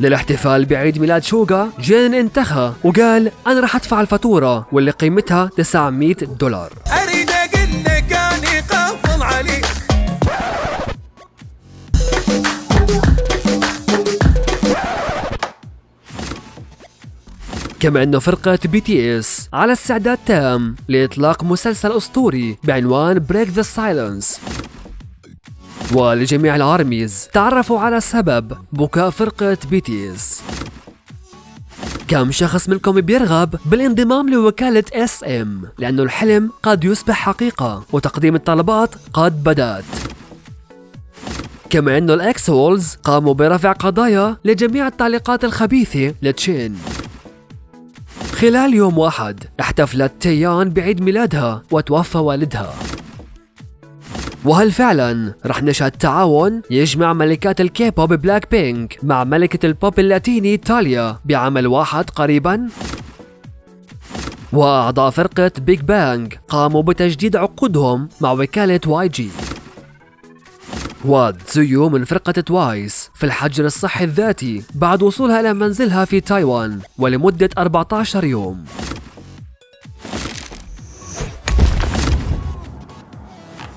للاحتفال بعيد ميلاد شوغا جين انتخى وقال أنا رح أدفع الفاتورة واللي قيمتها 900 دولار. أريد أقول لك أني قافل عليك. كما انه فرقة BTS على استعداد تام لإطلاق مسلسل أسطوري بعنوان Break the Silence ولجميع ال ARMYs تعرفوا على سبب بكاء فرقة BTS كم شخص منكم بيرغب بالانضمام لوكالة SM؟ لأنه الحلم قد يصبح حقيقة وتقديم الطلبات قد بدأت. كما انه ال EXO-Ls قاموا برفع قضايا لجميع التعليقات الخبيثة لتشين. خلال يوم واحد احتفلت تيان بعيد ميلادها وتوفى والدها. وهل فعلا رح نشهد تعاون يجمع ملكات ال K-pop Blackpink مع ملكة البوب اللاتيني تاليا بعمل واحد قريبا؟ وأعضاء فرقة Big Bang قاموا بتجديد عقودهم مع وكالة YG وتزيو من فرقة TWICE في الحجر الصحي الذاتي بعد وصولها إلى منزلها في تايوان ولمدة 14 يوم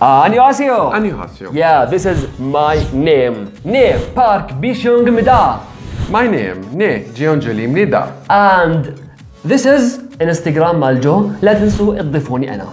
안녕하세요. 안녕하세요. Yeah, this is my name. 네, Park Bishungmida. My name 네 جيونجولي And this is Instagram مال جو. لا تنسوا تضيفوني أنا.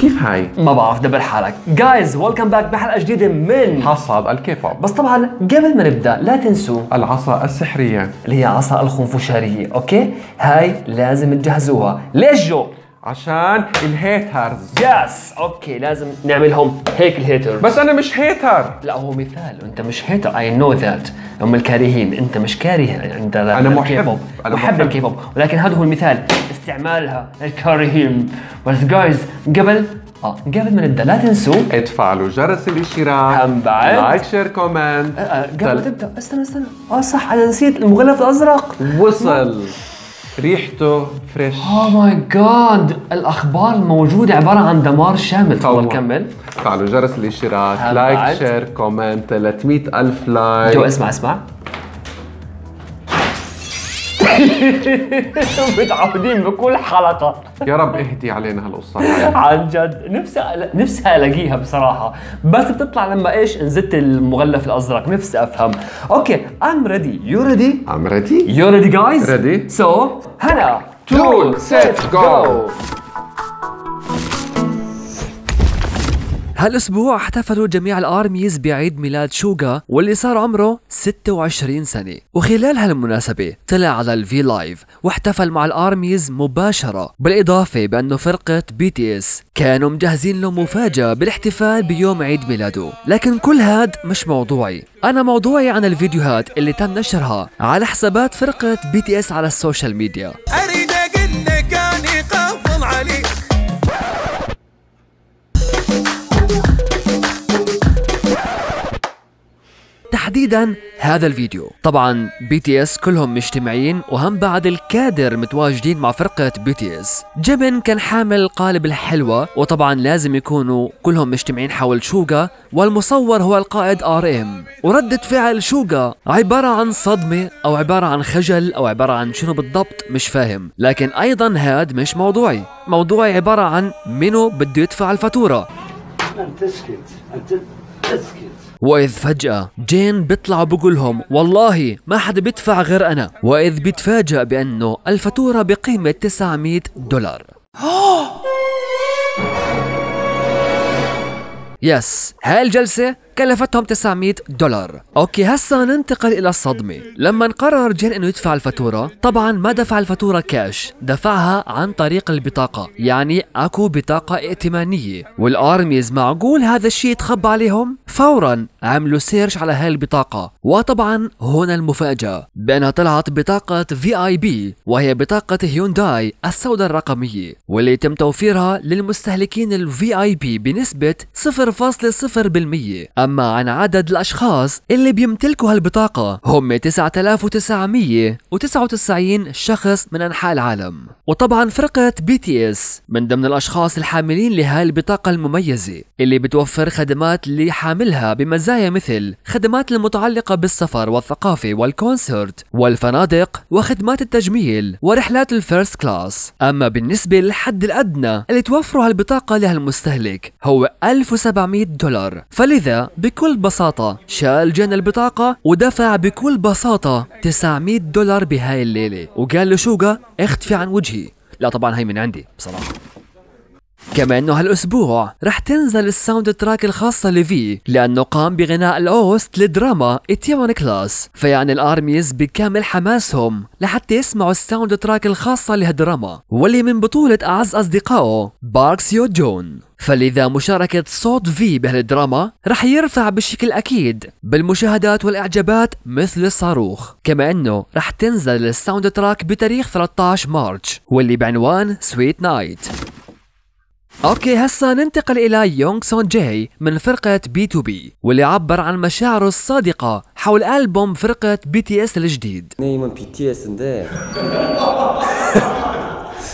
كيف هاي؟ ما بعرف دبر حالك. Guys, welcome back بحلقة جديدة من حصاد الكيبوب بس طبعا قبل ما نبدأ لا تنسوا العصا السحرية اللي هي عصا الخنفشارية، أوكي؟ هاي لازم تجهزوها. ليش جو؟ عشان ال haters. Yes okay لازم نعملهم هيك ال hater بس أنا مش hater. لا هو مثال. أنت مش hater. I know that هم الكارهين. أنت مش كاره. أنت أنا محب. الكيبوب. أنا محب. الكيبوب. ولكن هذا هو المثال. استعمالها الكارهين. بس guys قبل آه قبل ما نبدأ لا تنسوا له جرس الاشتراك. هم بعد. like share comment قبل ما تبدأ. استنى استنى. آه صح أنا نسيت المغلف الأزرق. وصل. ريحته fresh oh my god الأخبار الموجوده عبارة عن دمار شامل. تفضل. كمل. له جرس الاشتراك. like. Share comment 300 ألف جو like اسمع اسمع. متعودين بكل حلقة. يا رب اهدي علينا هالقصة. هاي عن جد. نفسي نفسي ألاقيها بصراحة. بس بتطلع لما إيش نزلت المغلف الأزرق. نفسي أفهم. Okay I'm ready. You ready? I'm ready. You ready guys? Ready. so 하나 둘, 셋, go. هالأسبوع احتفلوا جميع ال ARMYs بعيد ميلاد شوغا واللي صار عمره 26 سنة. وخلال هالمناسبة طلع على ال V Live واحتفل مع ال ARMYs مباشرة بالإضافة بأنه فرقة BTS كانوا مجهزين له مفاجأة بالاحتفال بيوم عيد ميلاده. لكن كل هاد مش موضوعي. أنا موضوعي عن الفيديوهات اللي تم نشرها على حسابات فرقة BTS على ال social media. تحديدا هذا الفيديو. طبعا BTS كلهم مجتمعين وهم بعد الكادر متواجدين مع فرقة BTS جيمين كان حامل قالب الحلوة وطبعا لازم يكونوا كلهم مجتمعين حول شوغا والمصور هو القائد RM. وردة فعل شوغا عبارة عن صدمة أو عبارة عن خجل أو عبارة عن شنو بالضبط مش فاهم. لكن أيضا هاد مش موضوعي. موضوعي عبارة عن منو بده يدفع الفاتورة. وإذ فجأة جين بيطلع وبقولهم والله ما حدا بيدفع غير أنا. وإذ بيتفاجأ بأنه الفاتورة بقيمة 900 دولار. Yes هاي الجلسة كلفتهم 900 دولار. Okay هسا ننتقل إلى الصدمة. لما قرر جين إنه يدفع الفاتورة طبعا ما دفع الفاتورة كاش دفعها عن طريق البطاقة. يعني أكو بطاقة ائتمانية. وال ARMYs معقول هذا الشيء يتخبى عليهم؟ فورا عملوا search على هاي البطاقة. وطبعا هنا المفاجأة. بأنها طلعت بطاقة VIP وهي بطاقة هيونداي السوداء الرقمية. واللي يتم توفيرها للمستهلكين ال VIP بنسبة 0.0% أما عن عدد الأشخاص اللي بيمتلكوا هالبطاقة هم 9999 شخص من أنحاء العالم. وطبعا فرقة BTS من ضمن الأشخاص الحاملين لهاي البطاقة المميزة اللي بتوفر خدمات لحاملها بمزايا مثل خدمات المتعلقة بالسفر والثقافة وال concert والفنادق وخدمات التجميل ورحلات ال first class. أما بالنسبة للحد الأدنى اللي توفره هالبطاقة لهالمستهلك هو 1700 دولار. فلذا بكل بساطة شال جين البطاقة ودفع بكل بساطة 900 دولار بهاي الليلة. وقال له شوقة اختفي عن وجهي. لا طبعا هي من عندي بصراحة. كما أنه هالأسبوع رح تنزل ال soundtrack الخاصة ل V لأنه قام بغناء ال OST لدراما Itaewon Class. فيعني ال ARMYs بكامل حماسهم لحتى يسمعوا ال soundtrack الخاصة لهالدراما. واللي من بطولة أعز أصدقائه بارك سيو جون فلذا مشاركة صوت V بهالدراما رح يرفع بشكل أكيد بالمشاهدات والإعجابات مثل الصاروخ. كما أنه رح تنزل ال soundtrack بتاريخ 13 March واللي بعنوان Sweet Night okay هسا ننتقل إلى يوك سونغ جاي من فرقة BTOB واللي عبر عن مشاعره الصادقة حول ألبوم فرقة BTS الجديد.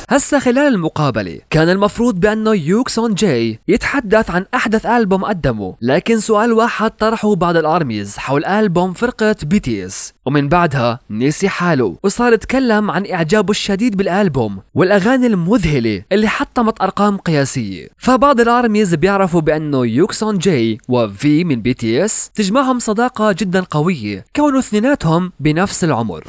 هسا خلال المقابلة كان المفروض بأنه يوك سونغ جاي يتحدث عن أحدث ألبوم قدمه لكن سؤال واحد طرحه بعض ال ARMYs حول ألبوم فرقة BTS ومن بعدها نسي حاله وصار يتكلم عن إعجابه الشديد بالألبوم والأغاني المذهلة اللي حطمت أرقام قياسية. فبعض ال ARMYs بيعرفوا بأنه يوك سونغ جاي و V من BTS تجمعهم صداقة جدا قوية كونوا اثنيناتهم بنفس العمر.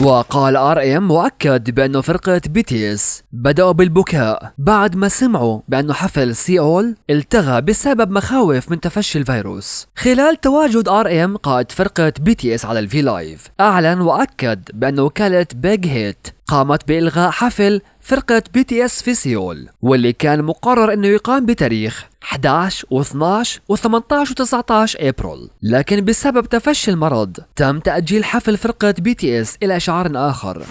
وقال RM وأكد بانه فرقة BTS بدأوا بالبكاء بعد ما سمعوا بانه حفل سيول التغى بسبب مخاوف من تفشي الفيروس. خلال تواجد RM قائد فرقة BTS على ال V Live أعلن وأكد بأن وكالة Big Hit قامت بإلغاء حفل فرقة BTS في سيول واللي كان مقرر إنه يقام بتاريخ 11 و12 و18 و19 إبريل. لكن بسبب تفشي المرض تم تأجيل حفل فرقة BTS إلى شهر آخر.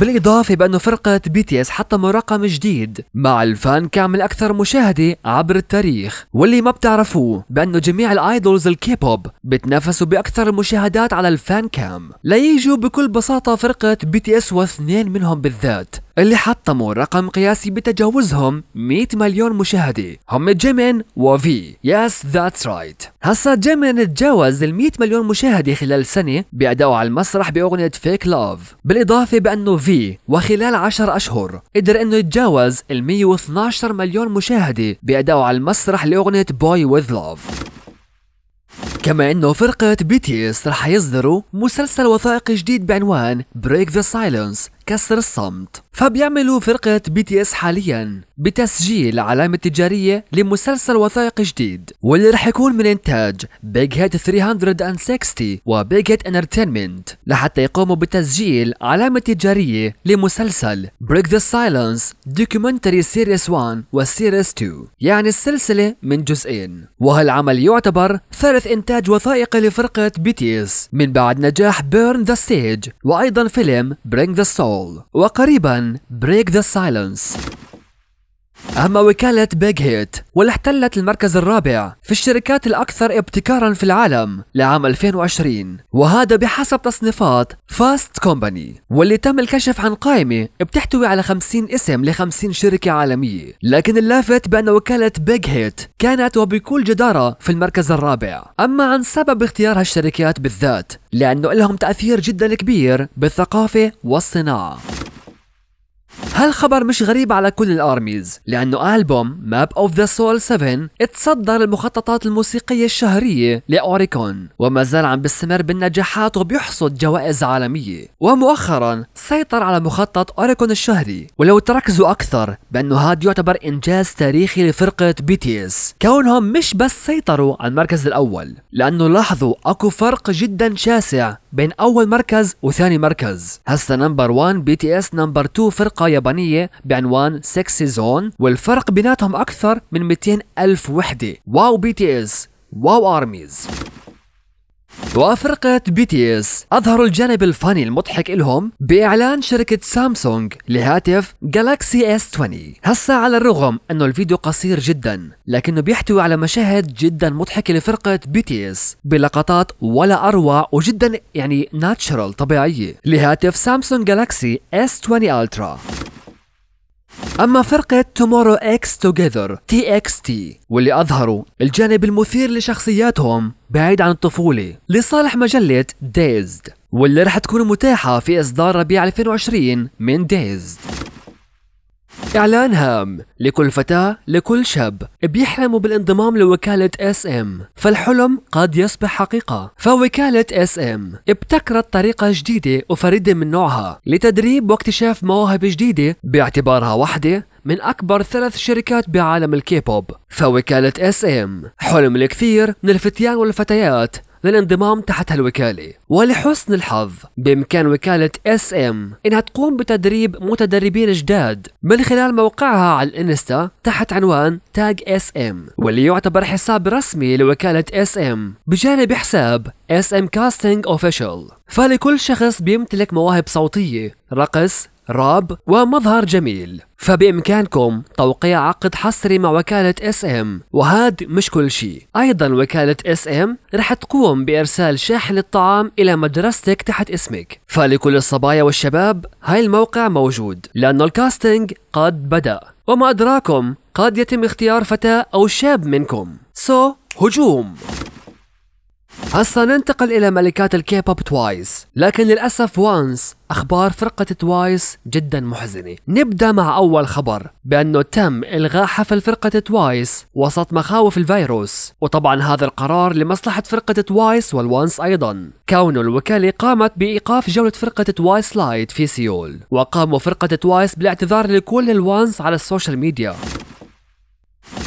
بالإضافة بأنه فرقة BTS حطموا رقم جديد مع ال fancam الأكثر مشاهدة عبر التاريخ واللي ما بتعرفوه بأنه جميع ال idols ال K-pop بتنافسوا بأكثر المشاهدات على ال fancam. ليجوا بكل بساطة فرقة BTS واثنين منهم بالذات. اللي حطموا رقم قياسي بتجاوزهم 100 مليون مشاهدة. هم جيمين و V. yes that's right هسا جيمين تجاوز ال 100 مليون مشاهدة خلال سنة بأدائه على المسرح بأغنية Fake Love بالإضافة بأنه V وخلال 10 أشهر قدر أنه يتجاوز ال 112 مليون مشاهدة بأدائه على المسرح لأغنية Boy With Luv كما إنه فرقة BTS رح يصدروا مسلسل وثائقي جديد بعنوان Break the Silence كسر الصمت. فبيعملوا فرقة BTS حاليا بتسجيل علامة تجارية لمسلسل وثائقي جديد. واللي رح يكون من إنتاج Big Hit 360 و Big Hit Entertainment لحتى يقوموا بتسجيل علامة تجارية لمسلسل Break the Silence documentary series 1 و series 2 يعني السلسلة من جزئين. وهالعمل يعتبر ثالث إنتاج وثائقي لفرقة BTS من بعد نجاح Burn the Stage وأيضا فيلم Bring the Soul وقريبا Break the Silence أما وكالة Big Hit واللي احتلت المركز الرابع في الشركات الأكثر ابتكارا في العالم لعام 2020 وهذا بحسب تصنيفات Fast Company واللي تم الكشف عن قائمة بتحتوي على 50 اسم ل 50 شركة عالمية. لكن اللافت بأن وكالة Big Hit كانت وبكل جدارة في المركز الرابع. أما عن سبب اختيار هالشركات بالذات لأنه لهم تأثير جدا كبير بالثقافة والصناعة. هالخبر مش غريب على كل ال ARMYs لأنه ألبوم Map of the Soul 7 اتصدر المخططات الموسيقية الشهرية ل Oricon وما زال عم بيستمر بالنجاحات وبيحصد جوائز عالمية. ومؤخرا سيطر على مخطط Oricon الشهري. ولو تركزوا أكثر بأنه هذا يعتبر إنجاز تاريخي لفرقة BTS كونهم مش بس سيطروا على المركز الأول لأنه لاحظوا أكو فرق جدا شاسع بين أول مركز وثاني مركز. هسا number 1 BTS number 2 فرقة يابانيه بعنوان Sexy Zone والفرق بيناتهم أكثر من 200 ألف وحدة. wow BTS wow ARMYs. وفرقة BTS أظهروا الجانب ال funny المضحك إلهم بإعلان شركة سامسونج لهاتف Galaxy S 20 هسا على الرغم أنه الفيديو قصير جدا لكنه بيحتوي على مشاهد جدا مضحكة لفرقة BTS بلقطات ولا أروع وجدا يعني natural طبيعية. لهاتف Samsung Galaxy S 20 Ultra أما فرقة Tomorrow X Together TXT واللي أظهروا الجانب المثير لشخصياتهم بعيد عن الطفولة لصالح مجلة Dazed واللي رح تكون متاحة في إصدار ربيع 2020 من Dazed إعلان هام لكل فتاة لكل شاب بيحلموا بالانضمام لوكالة اس ام فالحلم قد يصبح حقيقة. فوكالة اس ام ابتكرت طريقة جديدة وفريدة من نوعها لتدريب واكتشاف مواهب جديدة باعتبارها واحدة من أكبر ثلاث شركات بعالم الكيبوب. فوكالة اس ام حلم الكثير من الفتيان والفتيات للانضمام تحت هالوكالة. ولحسن الحظ بإمكان وكالة اس ام إنها تقوم بتدريب متدربين جداد. من خلال موقعها على الإنستا تحت عنوان tag اس ام واللي يعتبر حساب رسمي لوكالة اس ام بجانب حساب اس ام casting official فلكل شخص بيمتلك مواهب صوتية رقص راب ومظهر جميل. فبإمكانكم توقيع عقد حصري مع وكالة اس ام وهاد مش كل شيء. أيضا وكالة اس ام رح تقوم بإرسال شاحنة الطعام إلى مدرستك تحت اسمك. فلكل الصبايا والشباب هاي الموقع موجود. لأنه ال casting قد بدأ. وما أدراكم قد يتم اختيار فتاة أو شاب منكم. so so, هجوم. هسا ننتقل إلى ملكات الكيبوب توايس لكن للأسف وانس أخبار فرقة توايس جدا محزنة. نبدأ مع أول خبر. بأنه تم إلغاء حفل فرقة توايس وسط مخاوف الفيروس. وطبعا هذا القرار لمصلحة فرقة توايس والوانس أيضا. كون الوكالة قامت بإيقاف جولة فرقة توايس لايت في سيول. وقاموا فرقة توايس بالاعتذار لكل الوانس على ال social media.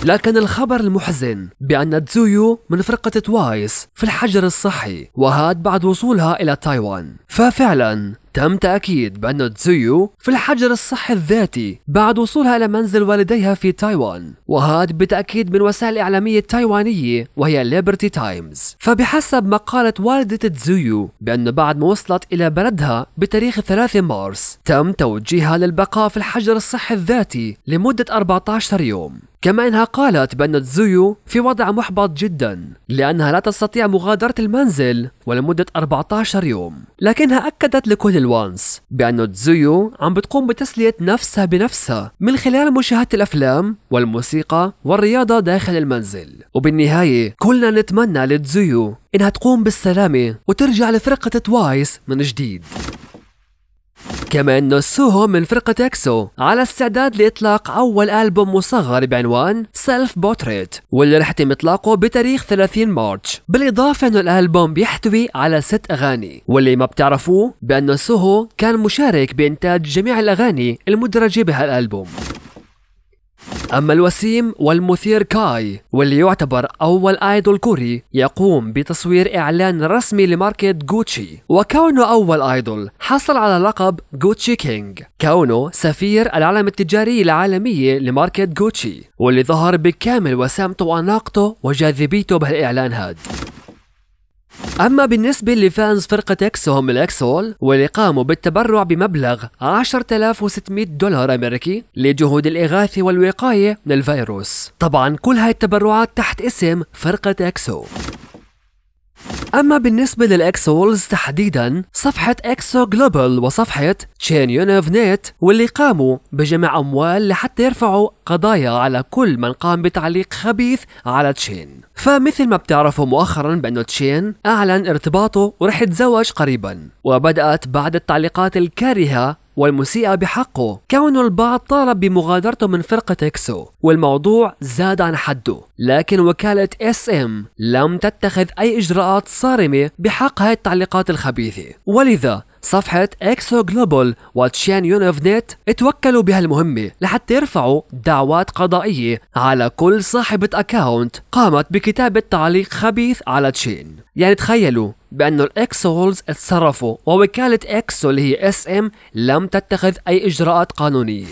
لكن الخبر المحزن بأن تزويو من فرقة توايس في الحجر الصحي وهذا بعد وصولها إلى تايوان. ففعلا تم تأكيد بأن تزويو في الحجر الصحي الذاتي بعد وصولها إلى منزل والديها في تايوان وهذا بتأكيد من وسائل إعلامية تايوانية وهي ليبرتي تايمز فبحسب مقالة والدة تزويو بأنه بعد ما وصلت إلى بلدها بتاريخ 3 مارس تم توجيهها للبقاء في الحجر الصحي الذاتي لمدة 14 يوم. كما إنها قالت بأن تزويو في وضع محبط جدا لأنها لا تستطيع مغادرة المنزل ولمدة 14 يوم. لكنها أكدت لكل الوانس بأن تزويو عم بتقوم بتسلية نفسها بنفسها من خلال مشاهدة الأفلام والموسيقى والرياضة داخل المنزل. وبالنهاية كلنا نتمنى لتزويو إنها تقوم بالسلامة وترجع لفرقة توايس من جديد. كما انه سوهو من فرقة إكسو على استعداد لإطلاق أول ألبوم مصغر بعنوان self portrait واللي رح يتم إطلاقه بتاريخ 30 مارس بالإضافة انه الألبوم بيحتوي على ست أغاني واللي ما بتعرفوه بانه سوهو كان مشارك بإنتاج جميع الأغاني المدرجة بهالألبوم. أما الوسيم والمثير كاي واللي يعتبر أول idol كوري يقوم بتصوير إعلان رسمي لماركة جوتشي. وكونه أول idol حصل على لقب جوتشي king. كونه سفير العلامة التجارية العالمية لماركة جوتشي واللي ظهر بكامل وسامته وأناقته وجاذبيته بهالإعلان هاد. أما بالنسبة ل fans فرقة اكسو هم الإكسولز واللي قاموا بالتبرع بمبلغ 10600 دولار أمريكي لجهود الإغاثة والوقاية من الفيروس. طبعا كل هاي التبرعات تحت اسم فرقة اكسو أما بالنسبة للإكسولز تحديدا صفحة إكسو جلوبال وصفحة تشين يونيف نت واللي قاموا بجمع أموال لحتى يرفعوا قضايا على كل من قام بتعليق خبيث على تشين. فمثل ما بتعرفوا مؤخرا بأنه تشين أعلن ارتباطه ورح يتزوج قريبا وبدأت بعض التعليقات الكارهة والمسيئة بحقه. كون البعض طالب بمغادرته من فرقة إكسو والموضوع زاد عن حده. لكن وكالة إس إم لم تتخذ أي إجراءات صارمة بحق هاي التعليقات الخبيثة. ولذا صفحة اكسو جلوبال وتشين يونيف نت اتوكلوا بهالمهمة لحتى يرفعوا دعوات قضائية على كل صاحبة account قامت بكتابة تعليق خبيث على تشين. يعني تخيلوا بأنه الإكسولز اتصرفوا ووكالة إكسو اللي هي اس ام لم تتخذ أي إجراءات قانونية.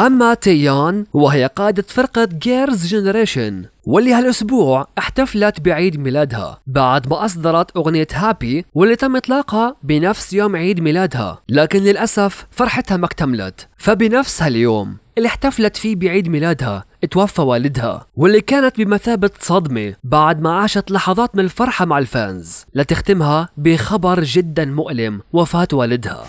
أما تايون وهي قائدة فرقة جيرلز جنريشن واللي هالأسبوع احتفلت بعيد ميلادها. بعد ما أصدرت أغنية Happy واللي تم إطلاقها بنفس يوم عيد ميلادها. لكن للأسف فرحتها ما اكتملت. فبنفس هاليوم اللي احتفلت فيه بعيد ميلادها توفى والدها. واللي كانت بمثابة صدمة بعد ما عاشت لحظات من الفرحة مع ال fans. لتختمها بخبر جدا مؤلم وفاة والدها.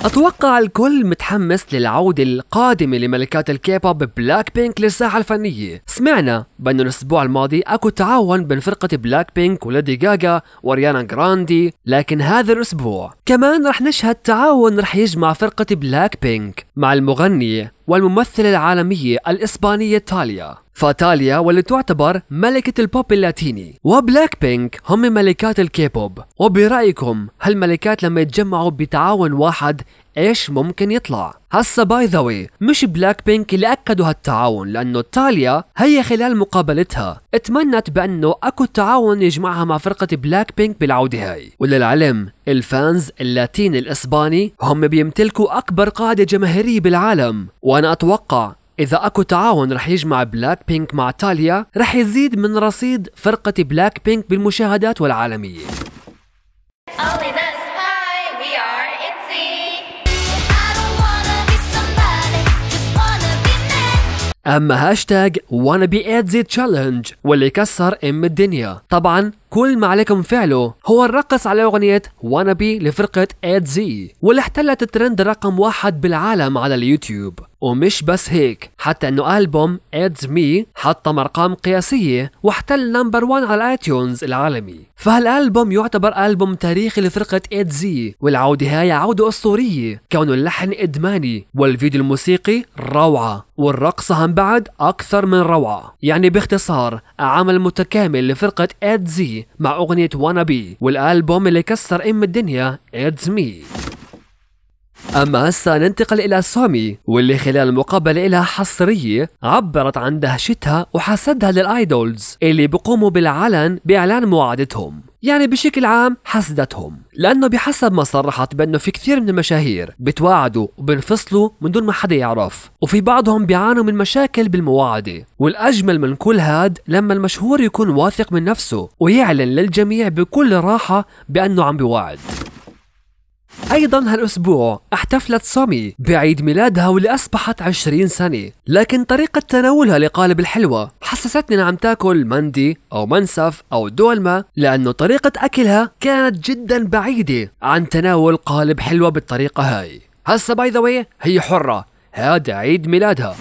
أتوقع الكل متحمس للعودة القادمة لملكات الكيبوب بلاك بينك للساحة الفنية. سمعنا بأن الأسبوع الماضي أكو تعاون بين فرقة بلاك بينك وليدي جاجا وأريانا جراندي لكن هذا الأسبوع كمان رح نشهد تعاون رح يجمع فرقة بلاك بينك مع المغنية والممثلة العالمية الإسبانية تاليا. فتاليا واللي تعتبر ملكة البوب اللاتيني. وبلاك بينك هم ملكات الكيبوب. وبرأيكم هالملكات لما يتجمعوا بتعاون واحد إيش ممكن يطلع؟ هسا by the way مش بلاك بينك اللي أكدوا هالتعاون لأنه تاليا هي خلال مقابلتها اتمنت بأنه أكو تعاون يجمعها مع فرقة بلاك بينك بالعودة هاي. وللعلم ال fans اللاتيني الإسباني هم بيمتلكوا أكبر قاعدة جماهيرية بالعالم. وأنا أتوقع إذا أكو تعاون رح يجمع بلاك بينك مع تاليا رح يزيد من رصيد فرقة بلاك بينك بالمشاهدات والعالمية. أما هاشتاج wanna be the challenge واللي كسر ام الدنيا طبعا كل ما عليكم فعله هو الرقص على أغنية wanna be لفرقة ادزي واللي احتلت الترند رقم واحد بالعالم على اليوتيوب. ومش بس هيك حتى إنه ألبوم It'z Me حطم ارقام قياسية واحتل number 1 على الايتيونز العالمي. فهالألبوم يعتبر ألبوم تاريخي لفرقة ادزي والعودة هاي عودة أسطورية كونه اللحن إدماني والفيديو الموسيقي روعة والرقصة هم بعد أكثر من روعة. يعني باختصار عمل متكامل لفرقة ادزي مع أغنية wanna be والألبوم اللي كسر أم الدنيا It'z Me أما هسا ننتقل إلى سومي واللي خلال مقابلة لها حصرية عبرت عن دهشتها وحسدها للآيدولز اللي بيقوموا بالعلن بإعلان مواعدتهم يعني بشكل عام حسدتهم. لأنه بحسب ما صرحت بأنه في كثير من المشاهير بتواعدوا وبنفصلوا من دون ما حدا يعرف وفي بعضهم بيعانوا من مشاكل بالمواعدة. والأجمل من كل هاد لما المشهور يكون واثق من نفسه ويعلن للجميع بكل راحة بأنه عم بيواعد أيضا هالأسبوع احتفلت سامي بعيد ميلادها واللي أصبحت 20 سنة. لكن طريقة تناولها لقالب الحلوى حسستني انها عم تاكل مندي أو منسف أو دولمة لأنه طريقة أكلها كانت جدا بعيدة عن تناول قالب حلوى بالطريقة هاي. هسا by the way هي حرة. هذا عيد ميلادها.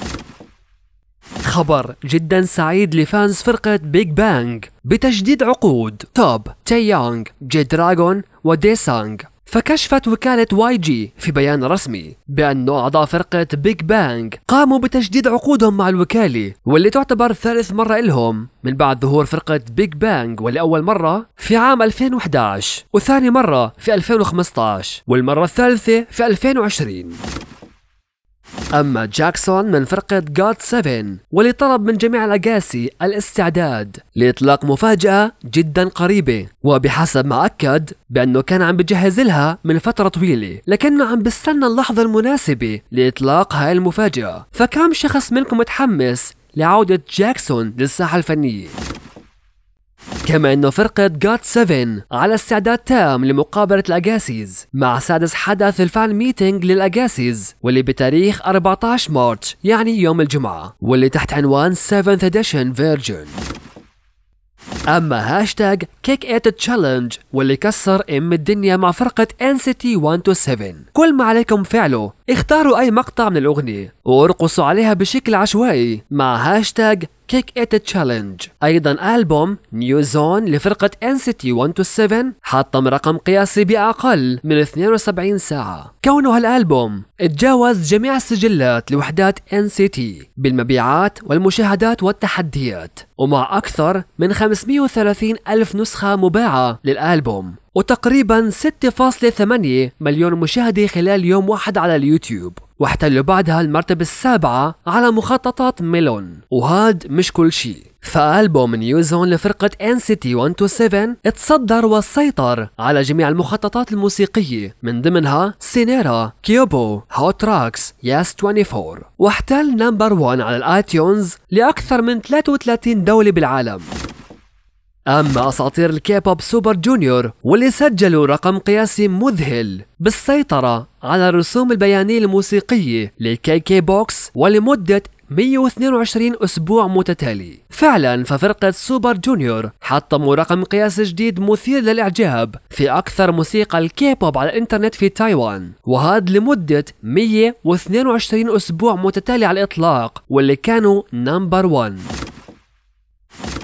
خبر جدا سعيد ل fans فرقة بيج بانج بتجديد عقود. توب تيانغ جي دراغون وديسانغ فكشفت وكالة واي جي في بيان رسمي بأن أعضاء فرقة بيج بانج قاموا بتجديد عقودهم مع الوكالة واللي تعتبر ثالث مرة إلهم. من بعد ظهور فرقة بيج بانج ولأول مرة في عام 2011 وثاني مرة في 2015 والمرة الثالثة في 2020 أما جاكسون من فرقة جاد 7 واللي طلب من جميع الأقاسي الاستعداد لإطلاق مفاجأة جدا قريبة. وبحسب ما أكد بأنه كان عم بجهز لها من فترة طويلة لكنه عم بستنى اللحظة المناسبة لإطلاق هاي المفاجأة. فكم شخص منكم متحمس لعودة جاكسون للساحة الفنية؟ كما انه فرقة جاد 7 على استعداد تام لمقابلة الأجاسيز مع سادس حدث ال fan meeting للأجاسيز واللي بتاريخ 14 مارس يعني يوم الجمعة واللي تحت عنوان 7th edition version أما هاشتاج Kick It challenge واللي كسر أم الدنيا مع فرقة NCT 127 كل ما عليكم فعله اختاروا أي مقطع من الأغنية وارقصوا عليها بشكل عشوائي مع هاشتاج Kick It challenge أيضا ألبوم نيو زون لفرقة NCT 127 حطم رقم قياسي بأقل من 72 ساعة. كونه هالالبوم تجاوز جميع السجلات لوحدات NCT بالمبيعات والمشاهدات والتحديات ومع أكثر من 530 ألف نسخة مباعة للألبوم وتقريبا 6.8 مليون مشاهدة خلال يوم واحد على اليوتيوب. واحتلوا بعدها المرتبة السابعة على مخططات ميلون. وهاد مش كل شيء فألبوم نيو زون لفرقة NCT 127 اتصدر وسيطر على جميع المخططات الموسيقية من ضمنها سينيرا، كيوبو، هوت راكس، ياس 24 واحتل number 1 على الايتيونز لأكثر من 33 دولة بالعالم. أما أساطير الكيبوب سوبر جونيور واللي سجلوا رقم قياسي مذهل بالسيطرة على الرسوم البيانية الموسيقية لكي كي بوكس ولمدة 122 أسبوع متتالي. فعلا ففرقة سوبر جونيور حطموا رقم قياس جديد مثير للإعجاب في أكثر موسيقى الكيبوب على الإنترنت في تايوان. وهذا لمدة 122 أسبوع متتالي على الإطلاق واللي كانوا number 1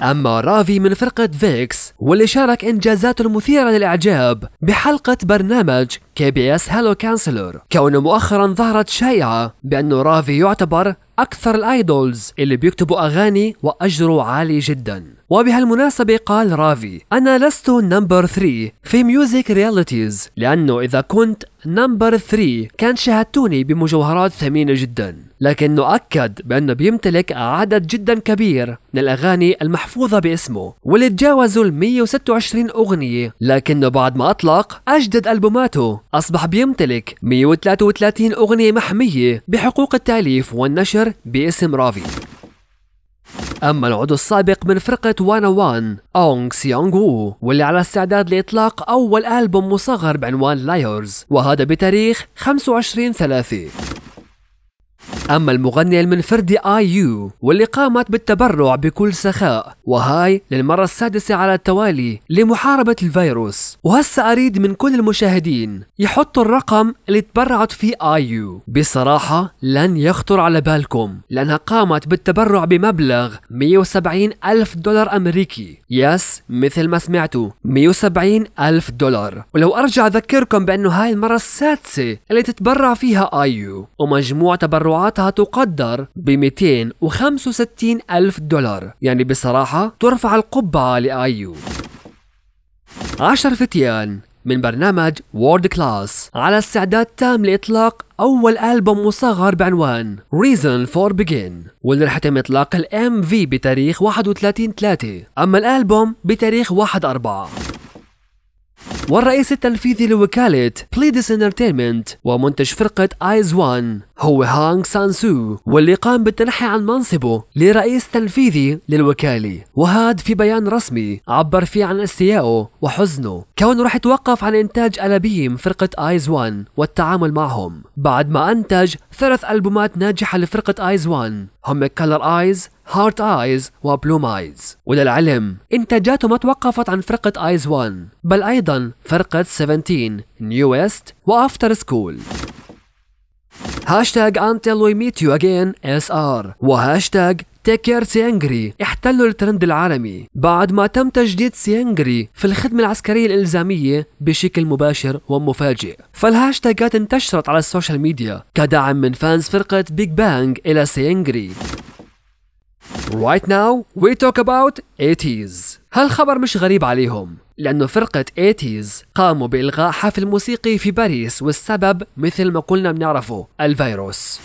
أما رافي من فرقة فيكس واللي شارك إنجازاته المثيرة للإعجاب بحلقة برنامج كي بي اس Hello Counselor كونه مؤخرا ظهرت شائعة بأنه رافي يعتبر أكثر ال idols اللي بيكتبوا أغاني وأجره عالي جدا. وبهالمناسبة قال رافي أنا لست number 3 في music royalties لأنه إذا كنت number 3 كان شاهدتوني بمجوهرات ثمينة جدا. لكنه أكد بأنه بيمتلك عدد جدا كبير من الأغاني المحفوظة باسمه واللي تجاوزوا ال 126 أغنية. لكنه بعد ما أطلق أجدد ألبوماته أصبح بيمتلك 133 أغنية محمية بحقوق التأليف والنشر باسم رافي. أما العضو السابق من فرقة وانا وان أونغ سيونغ وو واللي على استعداد لإطلاق أول ألبوم مصغر بعنوان Layers وهذا بتاريخ 25 3 أما المغنية المنفردة آي يو واللي قامت بالتبرع بكل سخاء. وهاي للمرة السادسة على التوالي لمحاربة الفيروس. وهسا أريد من كل المشاهدين يحطوا الرقم اللي تبرعت فيه آي يو. بصراحة لن يخطر على بالكم لأنها قامت بالتبرع بمبلغ 170 ألف دولار أمريكي. yes مثل ما سمعتوا 170 ألف دولار. ولو أرجع أذكركم بأنه هاي المرة السادسة اللي تتبرع فيها IU ومجموع تبرعاتها تقدر ب 265 ألف دولار. يعني بصراحة ترفع القبعة ل IU. عشر فتيان من برنامج World Klass على استعداد تام لإطلاق أول ألبوم مصغر بعنوان Reason for Being. واللي رح يتم إطلاق ال MV بتاريخ 31 3 أما الألبوم بتاريخ 1 4 والرئيس التنفيذي لوكالة Pledis Entertainment ومنتج فرقة ايز وان هو هانغ سانسو واللي قام بالتنحي عن منصبه لرئيس تنفيذي للوكالة. وهاد في بيان رسمي عبر فيه عن استيائه وحزنه. كونه رح يتوقف عن إنتاج ألابيم فرقة آيز وان والتعامل معهم. بعد ما أنتج ثلاث ألبومات ناجحة لفرقة آيز وان هم كلر ايز هارت ايز وبلوم ايز وللعلم إنتاجاته ما توقفت عن فرقة آيز 1 بل أيضا فرقة 17 NU'EST و After School هاشتاج until we meet you again SR وهاشتاج take care سيانجري احتلوا الترند العالمي. بعد ما تم تجنيد سيانجري في الخدمة العسكرية الإلزامية بشكل مباشر ومفاجئ. فالهاشتاجات انتشرت على ال social media كدعم من fans فرقة Big Bang إلى سيانجري Right now we talk about ATEEZ هالخبر مش غريب عليهم. لأنه فرقة ATEEZ قاموا بإلغاء حفل موسيقي في باريس والسبب مثل ما قلنا بنعرفه الفيروس.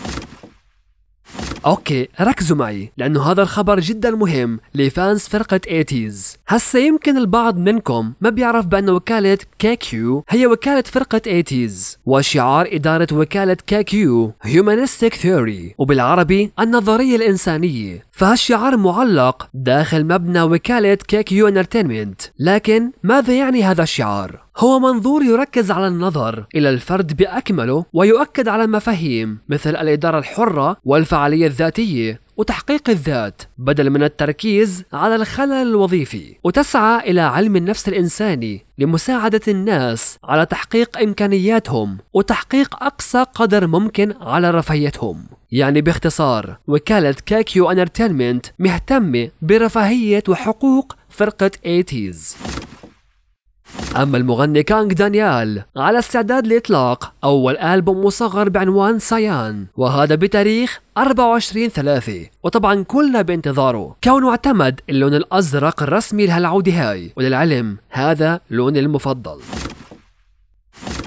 أوكي ركزوا معي لأنه هذا الخبر جدا مهم ل fans فرقة ATEEZ هسا يمكن البعض منكم ما بيعرف بأن وكالة KQ هي وكالة فرقة ATEEZ وشعار إدارة وكالة KQ Humanistic Theory وبالعربي النظرية الإنسانية. فهالشعار معلق داخل مبنى وكالة KQ Entertainment لكن ماذا يعني هذا الشعار؟ هو منظور يركز على النظر إلى الفرد بأكمله ويؤكد على مفاهيم مثل الإدارة الحرة والفعالية الذاتية وتحقيق الذات بدل من التركيز على الخلل الوظيفي. وتسعى إلى علم النفس الإنساني لمساعدة الناس على تحقيق إمكانياتهم وتحقيق أقصى قدر ممكن على رفاهيتهم. يعني باختصار وكالة KQ Entertainment مهتمة برفاهية وحقوق فرقة 80s أما المغني كانغ دانيال على استعداد لإطلاق أول ألبوم مصغر بعنوان CYAN وهذا بتاريخ 24 3 وطبعا كلنا بانتظاره كونه اعتمد اللون الأزرق الرسمي لهالعودة هاي وللعلم هذا لوني المفضل.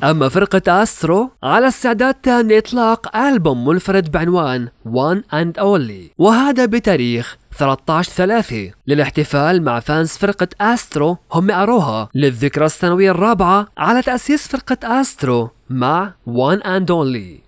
أما فرقة ASTRO على استعداد تام لإطلاق ألبوم منفرد بعنوان One and Only وهذا بتاريخ 13 3 للاحتفال مع fans فرقة ASTRO هم AROHA للذكرى السنوية الرابعة على تأسيس فرقة ASTRO مع One and Only.